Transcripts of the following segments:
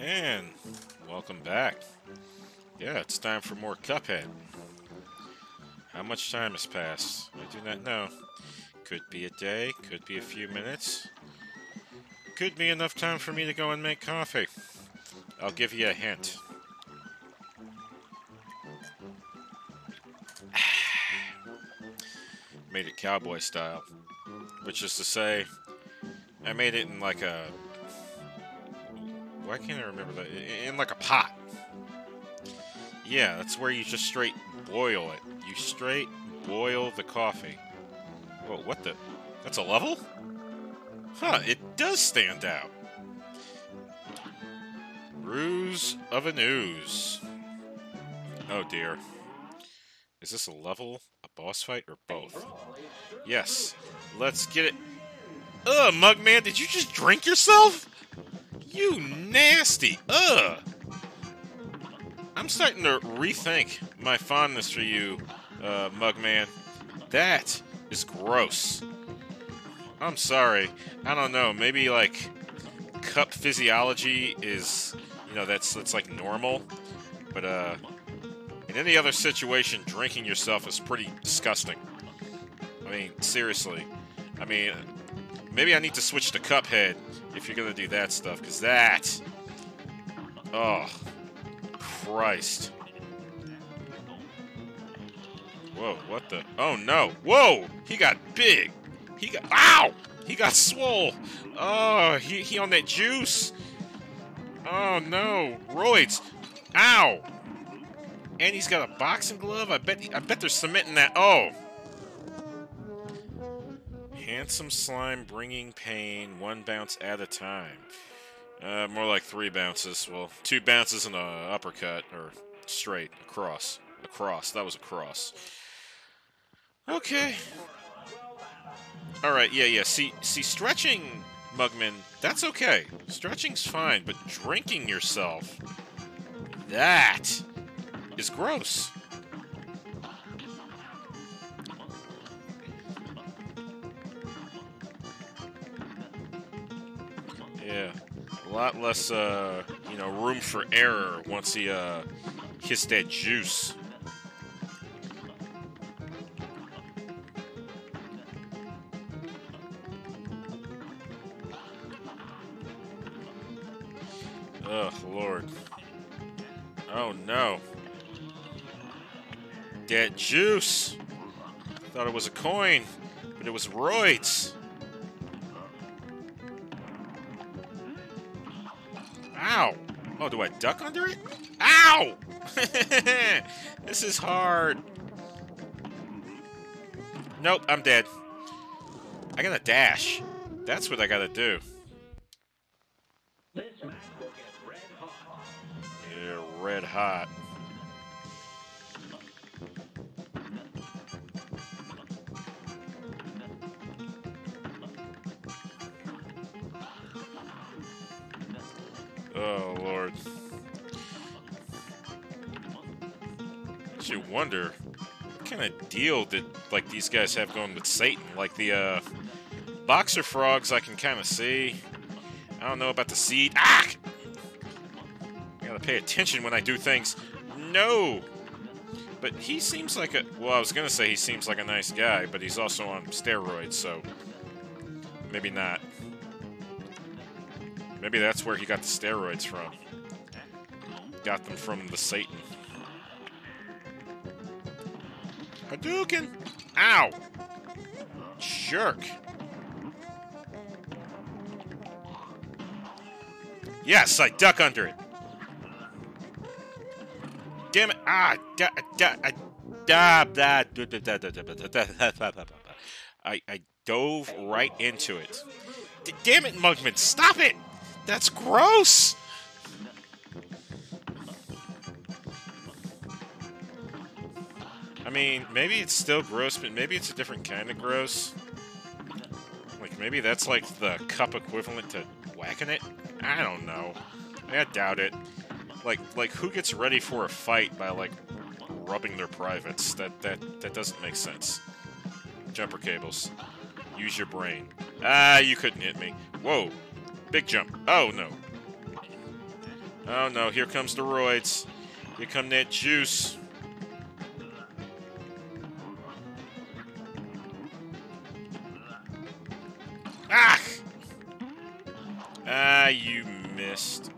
And welcome back. Yeah, it's time for more Cuphead. How much time has passed? I do not know. Could be a day, could be a few minutes. Could be enough time for me to go and make coffee. I'll give you a hint. made it cowboy style. Which is to say, I made it in like a... Why can't I remember that? In like a pot. Yeah, that's where you just straight boil it. You straight boil the coffee. Whoa, what the? That's a level? Huh, it does stand out. Ruse of an Ooze. Oh dear. Is this a level, a boss fight, or both? Yes. Let's get it. Ugh, Mugman, did you just drink yourself? You nasty. Ugh. I'm starting to rethink my fondness for you, uh, Mugman. That is gross. I'm sorry. I don't know. Maybe like cup physiology is, you know, that's that's like normal. But uh, in any other situation, drinking yourself is pretty disgusting. I mean, seriously. I mean, maybe I need to switch to Cuphead if you're gonna do that stuff, because that. Oh, Christ. Whoa, what the? Oh no! Whoa! He got big! He got. Ow! He got swole! Oh, he, he on that juice! Oh no! Roids! Ow! And he's got a boxing glove? I bet I bet there's cement in that. Oh! Handsome slime bringing pain, one bounce at a time. Uh, more like three bounces. Well, two bounces and a uppercut, or straight, across. Across. That was a cross. Okay. Alright, yeah, yeah. See, see, stretching, Mugman, that's okay. Stretching's fine, but drinking yourself, that is gross. Yeah a lot less, uh, you know, room for error once he uh, hits that juice. Oh, Lord. Oh, no. That juice! Thought it was a coin, but it was roids. Do I duck under it? Ow! this is hard. Nope, I'm dead. I gotta dash. That's what I gotta do. Yeah, red hot. Oh, Lord. you wonder what kind of deal did like these guys have going with Satan? Like the uh, boxer frogs, I can kind of see. I don't know about the seed. Ah! I gotta pay attention when I do things. No! But he seems like a. Well, I was gonna say he seems like a nice guy, but he's also on steroids, so. Maybe not. Maybe that's where he got the steroids from. Got them from the Satan. Hadouken! Ow! Jerk! Yes, I duck under it. Damn it! Ah! Da, da, da, da, I, I dove right into it. D damn it, Mugman! Stop it! That's gross! I mean, maybe it's still gross, but maybe it's a different kind of gross. Like, maybe that's like the cup equivalent to whacking it? I don't know. I doubt it. Like, like who gets ready for a fight by, like, rubbing their privates? That, that, that doesn't make sense. Jumper cables. Use your brain. Ah, you couldn't hit me. Whoa. Big jump. Oh, no. Oh no, here comes the roids. Here come that juice. Ah! Ah, you missed.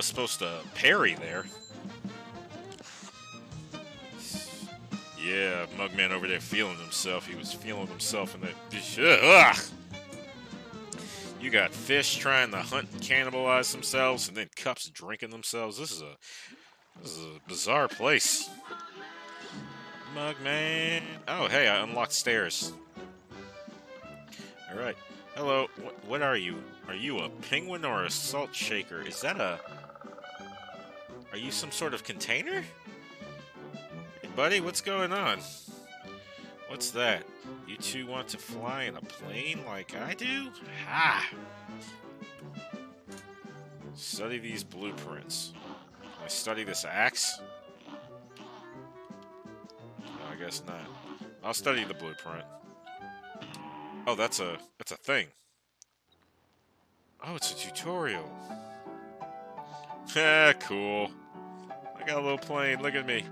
Was supposed to parry there. Yeah, Mugman over there feeling himself. He was feeling himself in that. You got fish trying to hunt and cannibalize themselves, and then cups drinking themselves. This is a this is a bizarre place. Mugman. Oh, hey, I unlocked stairs. All right. Hello. What, what are you? Are you a penguin or a salt shaker? Is that a? Are you some sort of container? Hey, buddy, what's going on? What's that? You two want to fly in a plane like I do? Ha! Study these blueprints. Can I study this axe? No, I guess not. I'll study the blueprint. Oh, that's a that's a thing. Oh, it's a tutorial. Ah, cool. I got a little plane. Look at me.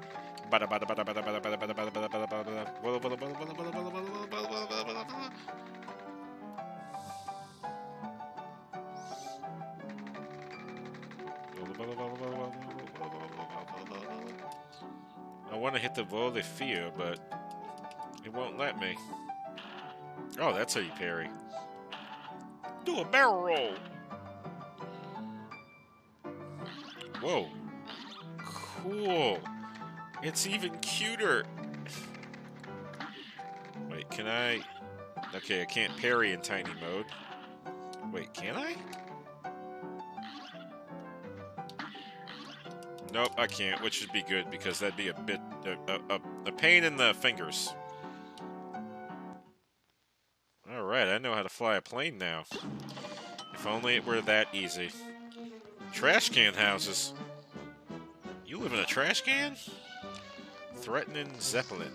I want to hit the Vol de Fear, but it won't let me. Oh, that's how you parry. Do a barrel roll. Whoa. Cool. It's even cuter. Wait, can I... Okay, I can't parry in tiny mode. Wait, can I? Nope, I can't, which would be good because that'd be a bit... a, a, a pain in the fingers. Alright, I know how to fly a plane now. If only it were that easy. Trash can houses. You live in a trash can? Threatening Zeppelin.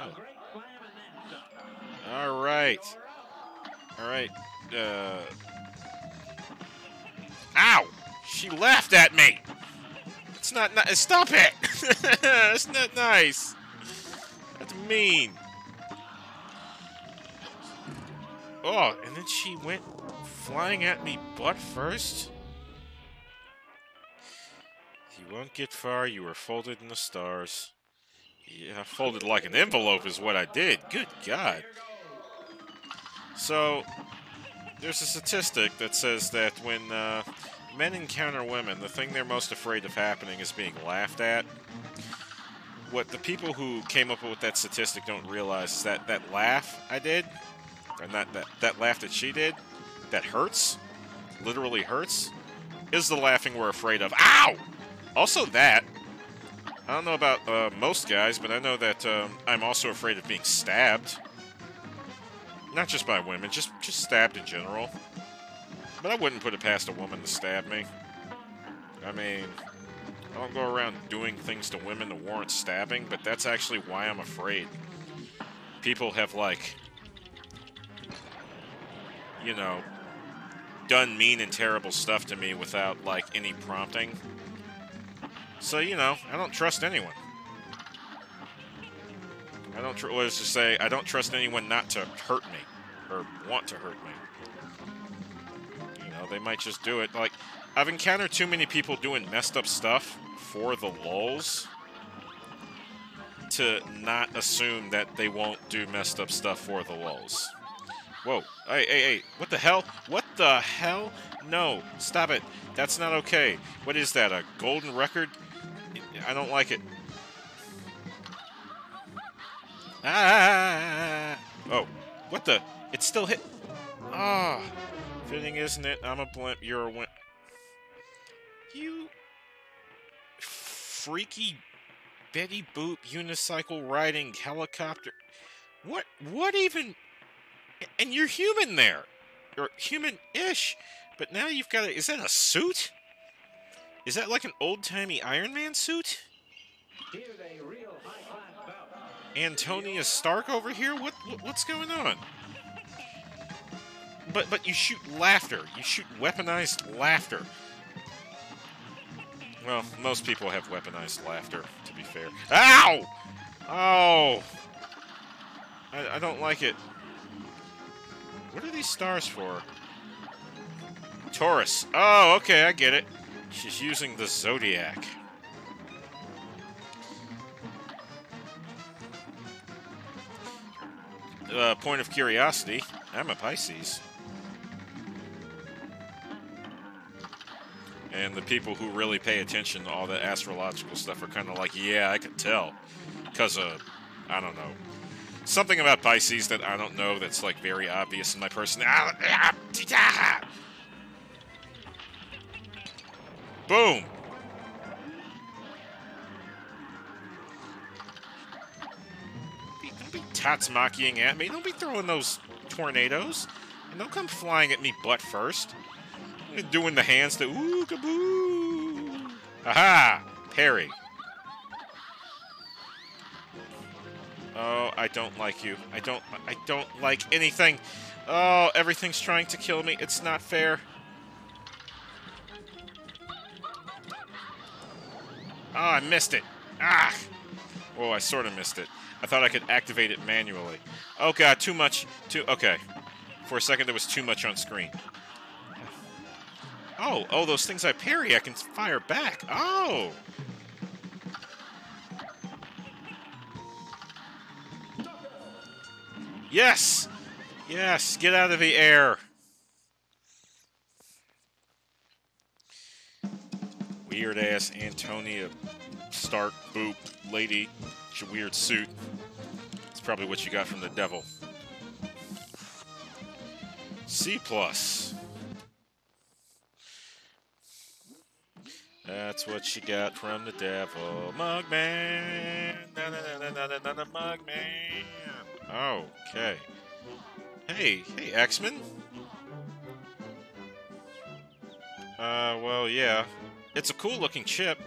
Oh. Alright. Alright. Uh... Ow! She laughed at me! It's not nice. Stop it! It's not nice. That's mean. Oh, and then she went flying at me butt first? You won't get far. You were folded in the stars. Yeah, folded like an envelope is what I did. Good God. So, there's a statistic that says that when uh, men encounter women, the thing they're most afraid of happening is being laughed at. What the people who came up with that statistic don't realize is that that laugh I did, and that, that, that laugh that she did, that hurts, literally hurts, is the laughing we're afraid of. Ow! Also that, I don't know about uh, most guys, but I know that um, I'm also afraid of being stabbed. Not just by women, just just stabbed in general. But I wouldn't put it past a woman to stab me. I mean, I don't go around doing things to women to warrant stabbing, but that's actually why I'm afraid. People have, like, you know, done mean and terrible stuff to me without, like, any prompting. So, you know, I don't trust anyone. I don't, tr- what is to say, I don't trust anyone not to hurt me, or want to hurt me. You know, they might just do it. Like, I've encountered too many people doing messed up stuff for the lulls to not assume that they won't do messed up stuff for the lulls. Whoa. Hey, hey, hey. What the hell? What the hell? No. Stop it. That's not okay. What is that? A golden record? I don't like it. Ah! Oh, what the? It's still hit. Ah, fitting, isn't it? I'm a blimp. You're a wimp. You freaky Betty Boop unicycle riding helicopter. What? What even? And you're human there, or human-ish. But now you've got a. Is that a suit? Is that like an old-timey Iron Man suit? Antonia Stark over here? What, what, what's going on? But but you shoot laughter. You shoot weaponized laughter. Well, most people have weaponized laughter, to be fair. Ow! Oh! I, I don't like it. What are these stars for? Taurus. Oh, okay, I get it. She's using the Zodiac. Uh, point of curiosity, I'm a Pisces. And the people who really pay attention to all that astrological stuff are kind of like, yeah, I could tell. Because of, I don't know, something about Pisces that I don't know that's like very obvious in my personality. Ah, ah, Boom! Don't be tatsumakiing at me. Don't be throwing those tornadoes. And don't come flying at me butt first. Doing the hands to ooh kaboo. Aha! Parry. Oh, I don't like you. I don't I don't like anything. Oh, everything's trying to kill me. It's not fair. Oh, I missed it. Ah! Oh, I sort of missed it. I thought I could activate it manually. Oh god, too much. Too okay. For a second, there was too much on screen. Oh, oh, those things I parry, I can fire back. Oh! Yes! Yes, get out of the air. Weird ass Antonia Stark boop lady. It's a weird suit. It's probably what you got from the devil. C plus. That's what you got from the devil. Mugman. Na na na na na na na Mugman. Okay. Hey, hey, X-Men. Uh, well, yeah. It's a cool looking chip.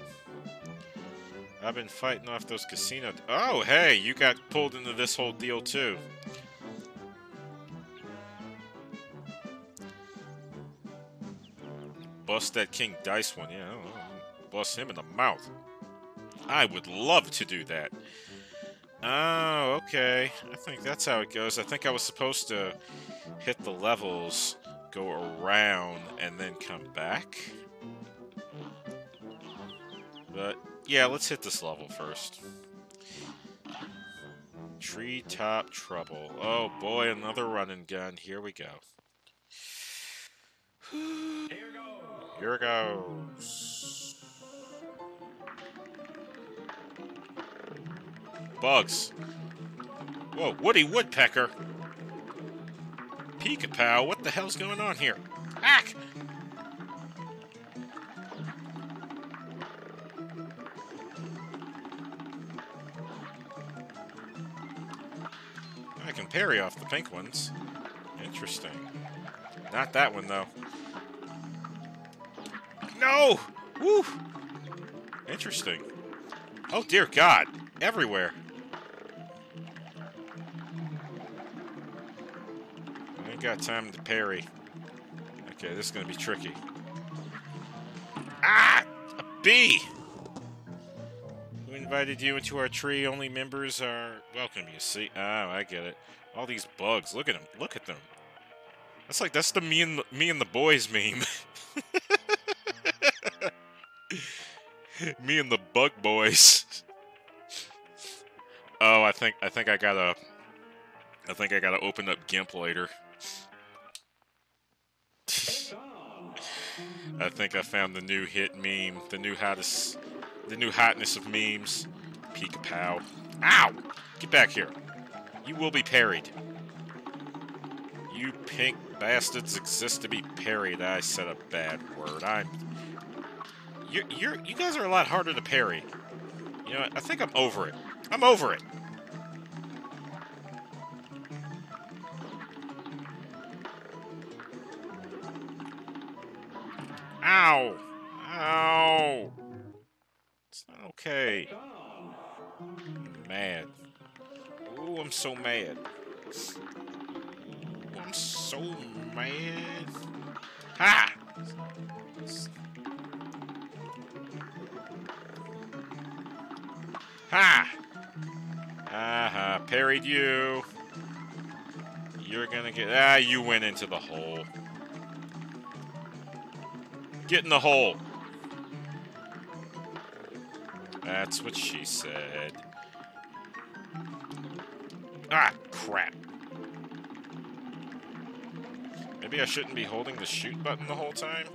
I've been fighting off those casino... Oh, hey, you got pulled into this whole deal, too. Bust that King Dice one, yeah. Bust him in the mouth. I would love to do that. Oh, okay. I think that's how it goes. I think I was supposed to hit the levels, go around, and then come back. But, yeah, let's hit this level first. Treetop Trouble. Oh boy, another running gun. Here we go. Here goes. Here goes. Bugs. Whoa, Woody Woodpecker. Peekapow, what the hell's going on here? Hack! I can parry off the pink ones. Interesting. Not that one, though. No! Woo! Interesting. Oh, dear God. Everywhere. Ain't got time to parry. Okay, this is to be tricky. Ah! A bee! Who invited you into our tree? Only members are welcome, you see. Oh, I get it. All these bugs. Look at them. Look at them. That's like, that's the me and the, me and the boys meme. me and the bug boys. oh, I think, I think I gotta, I think I gotta open up GIMP later. I think I found the new hit meme, the new hottest, the new hotness of memes. Peek a pow. Ow! Get back here. You will be parried. You pink bastards exist to be parried. I said a bad word. I'm. You're, you're, you guys are a lot harder to parry. You know? I think I'm over it. I'm over it. Ow! Ow! It's not okay. I'm mad. Ooh, I'm so mad. Ooh, I'm so mad. Ha! Ha! Aha, parried you. You're gonna get... Ah, you went into the hole. Get in the hole. That's what she said. Ah, crap. Maybe I shouldn't be holding the shoot button the whole time?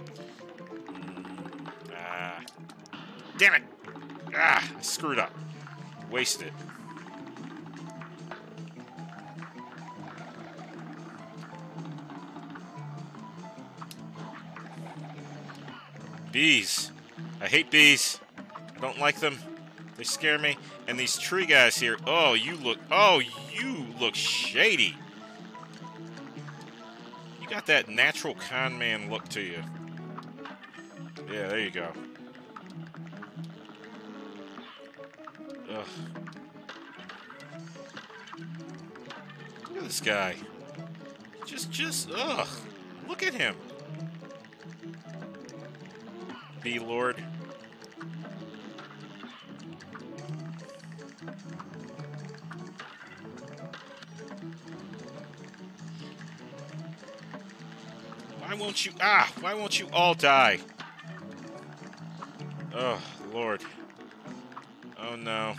Mm, ah. Damn it! Ah, I screwed up. Wasted. Bees. I hate bees. I don't like them. They scare me. And these tree guys here. Oh, you look. Oh, you look shady. You got that natural con man look to you. Yeah, there you go. Ugh. Look at this guy. Just, just, ugh. Look at him. Be Lord. Why won't you, ah, why won't you all die? Oh, Lord. Oh, no.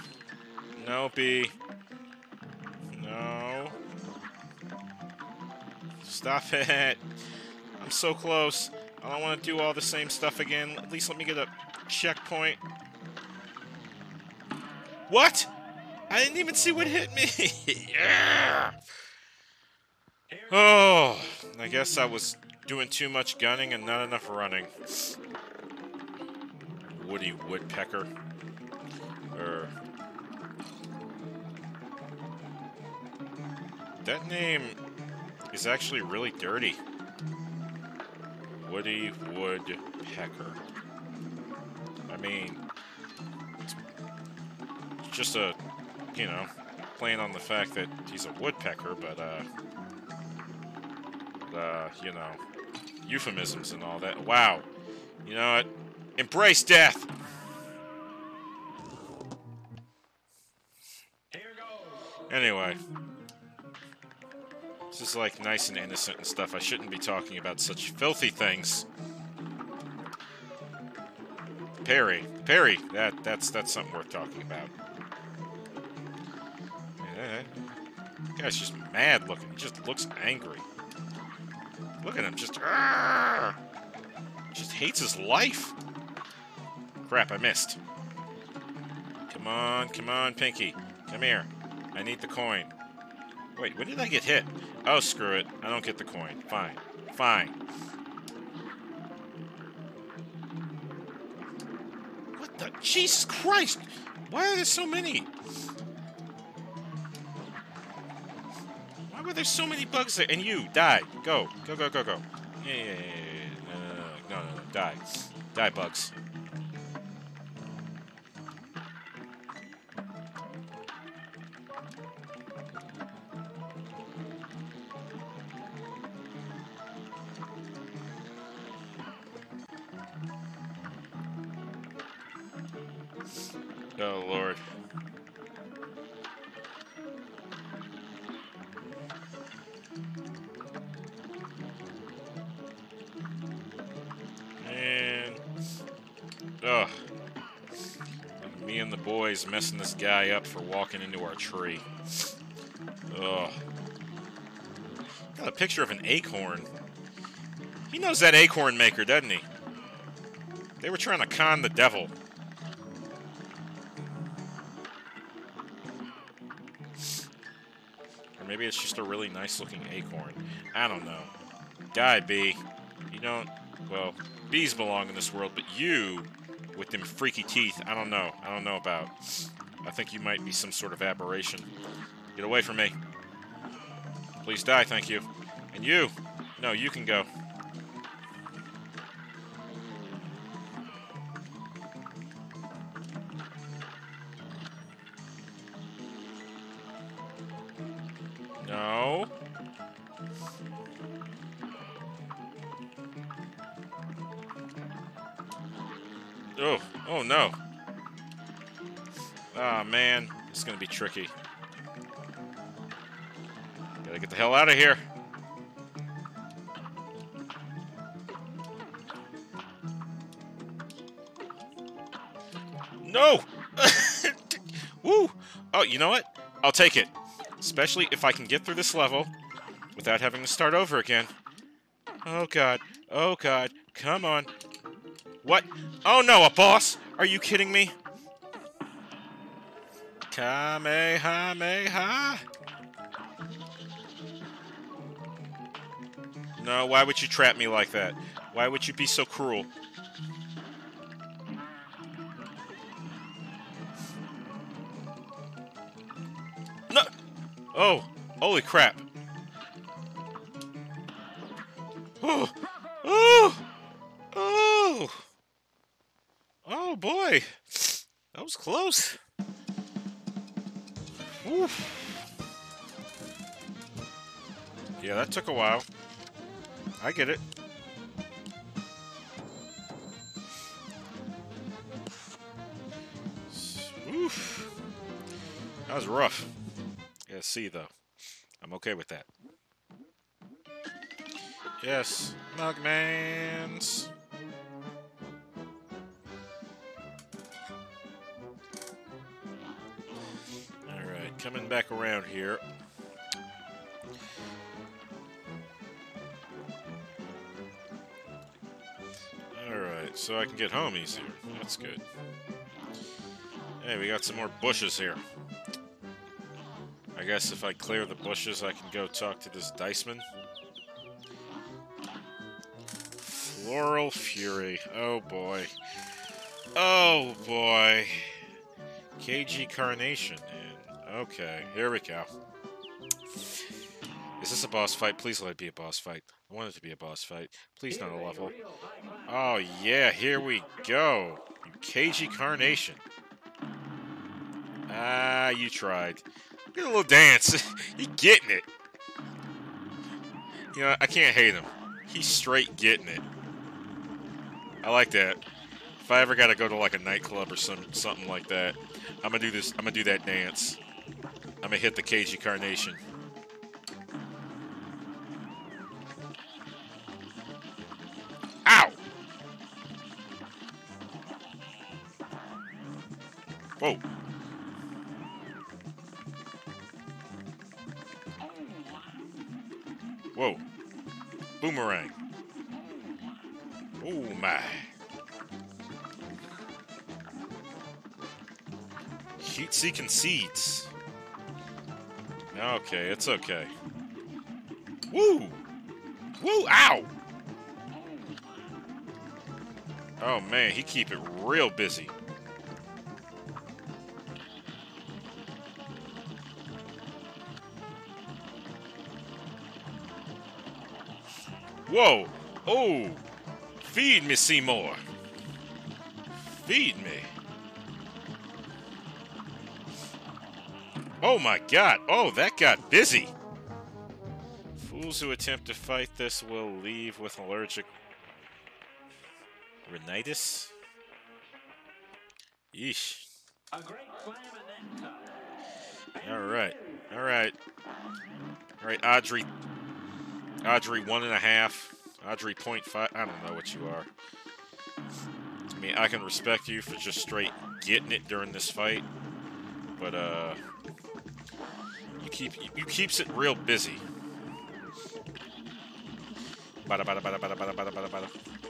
No, B. No. Stop it. I'm so close. I don't want to do all the same stuff again. At least let me get a checkpoint. What? I didn't even see what hit me. yeah. Oh, I guess I was doing too much gunning and not enough running. Woody Woodpecker. Er. That name is actually really dirty. Woody Woodpecker. I mean, just a, you know, playing on the fact that he's a woodpecker, but, uh, uh, you know, euphemisms and all that. Wow. You know what? Embrace death! Anyway. This is like nice and innocent and stuff. I shouldn't be talking about such filthy things. Perry. Perry. That that's that's something worth talking about. Yeah, guy's just mad looking. He just looks angry. Look at him, just Argh! just hates his life. Crap, I missed. Come on, come on, Pinky. Come here. I need the coin. Wait, when did I get hit? Oh, screw it. I don't get the coin. Fine. Fine. What the? Jesus Christ! Why are there so many? Why were there so many bugs there? And you, die. Go. Go, go, go, go. Yeah, yeah, yeah, yeah. No, no, no, no, no. Die. Die, bugs. Ugh. Me and the boys messing this guy up for walking into our tree. Ugh. Got a picture of an acorn. He knows that acorn maker, doesn't he? They were trying to con the devil. Or maybe it's just a really nice looking acorn. I don't know. Die, bee. You don't... Well, bees belong in this world, but you, with them freaky teeth, I don't know. I don't know about. I think you might be some sort of aberration. Get away from me. Please die, thank you. And you! No, you can go. No. Oh, oh no. Ah, oh, man. It's gonna be tricky. Gotta get the hell out of here. No! Woo! Oh, you know what? I'll take it. Especially if I can get through this level without having to start over again. Oh god. Oh god. Come on. What? Oh no, a boss? Are you kidding me? Kamehameha? No, why would you trap me like that? Why would you be so cruel? No! Oh, holy crap. Oh, boy. That was close. Oof. Yeah, that took a while. I get it. Oof. That was rough. Yeah, see though. I'm okay with that. Yes, Mugmans. Coming back around here. Alright, so I can get home easier. That's good. Hey, we got some more bushes here. I guess if I clear the bushes, I can go talk to this Diceman. Floral Fury. Oh boy. Oh boy. Cagney Carnation. Okay, here we go. Is this a boss fight? Please let it be a boss fight. I want it to be a boss fight. Please not a level. Oh yeah, here we go. You Cagney Carnation. Ah, you tried. Get a little dance. He getting it. You know, I can't hate him. He's straight getting it. I like that. If I ever gotta go to like a nightclub or some something like that, I'm gonna do this. I'm gonna do that dance. I'm gonna hit the Cagney Carnation. Ow! Whoa. Whoa. Boomerang. Oh my. Heat seeking seeds. Okay, it's okay. Woo! Woo! Ow! Oh man, he keep it real busy. Whoa! Oh! Feed me, Seymour. Feed me. Oh my god. Oh, that got busy. Fools who attempt to fight this will leave with allergic rhinitis. Yeesh. Alright. Alright. Alright, Audrey. Audrey, one and a half. Audrey, point five. I don't know what you are. I mean, I can respect you for just straight getting it during this fight, but uh, keep you keeps it real busy. Bada bada bada bada bada bada bada bada.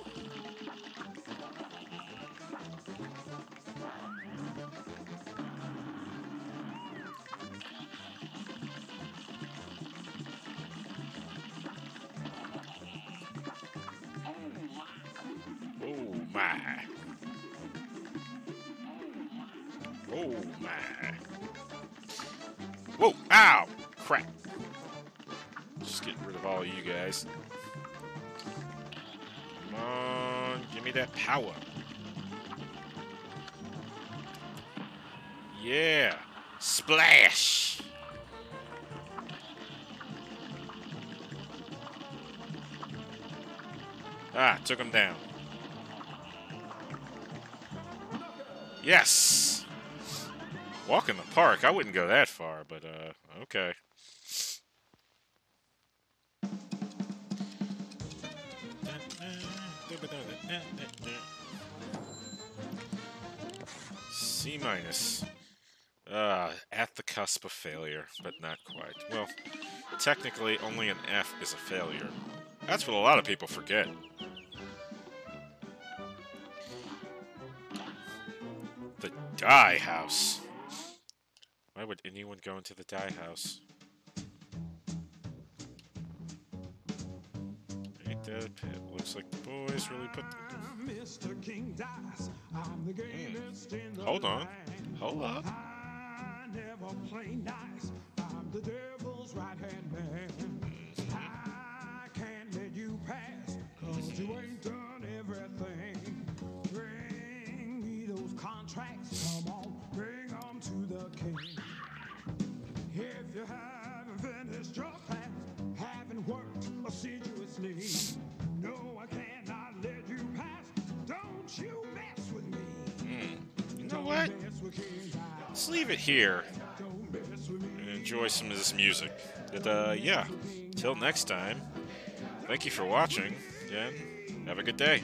Took him down. Yes! Walk in the park. I wouldn't go that far, but, uh, okay. C minus. Uh, at the cusp of failure, but not quite. Well, technically, only an F is a failure. That's what a lot of people forget. The dye house. Why would anyone go into the dye house? Ain't that? Looks like the boys really put. The... Mr. King Dice. I'm the in the Hold on. Hold up. I never play nice. I'm the devil's right hand man. I can't let you pass, cause you ain't done those contracts, come on, bring them to the king. If you haven't finished your class, haven't worked assiduously, no, I cannot let you pass. Don't you mess with me. You know what? Mess with King Dice. Let's leave it here Don't mess with me. and enjoy some of this music. But, uh, yeah. Till next time, thank you for watching, and have a good day.